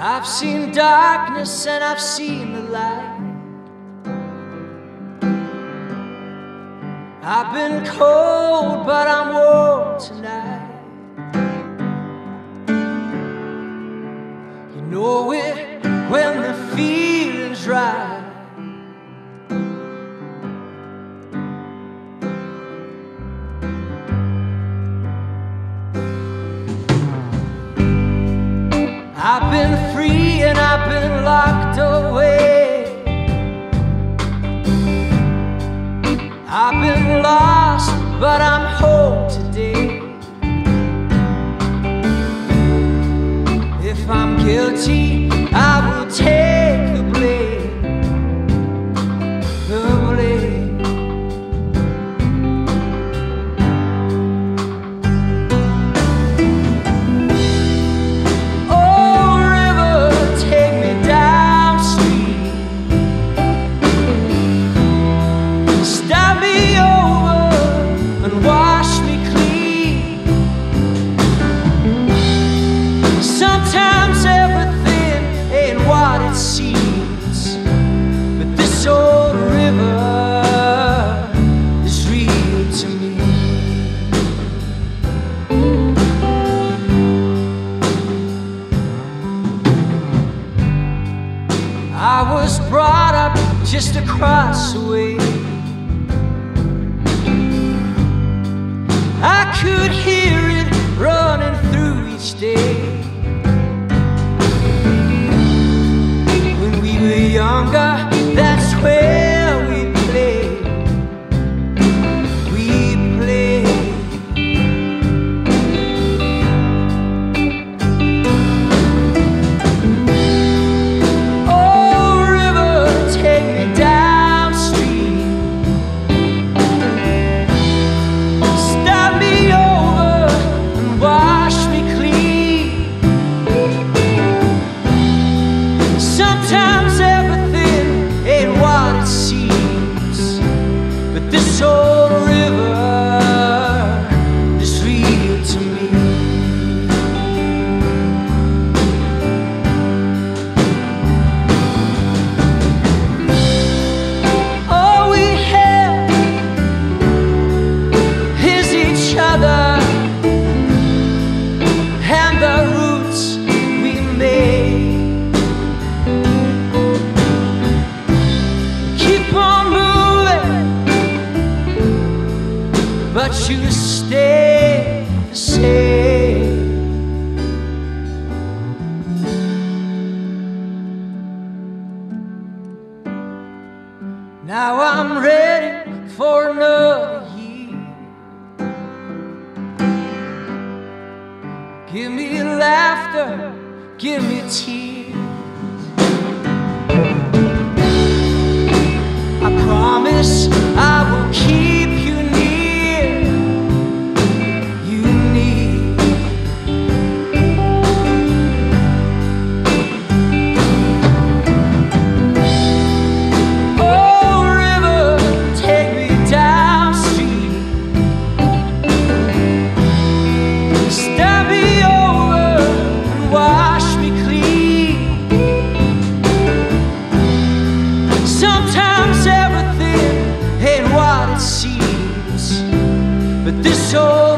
I've seen darkness and I've seen the light. I've been cold, but I'm warm tonight. You know it I've been free and I've been locked away. I've been lost, but I'm home today. If I'm guilty, seems, but this old river is real to me. I was brought up just across the way. I could hear it running through each day. Sometimes but you stay the same. Now I'm ready for another year. Give me laughter, give me tears. seems, but this old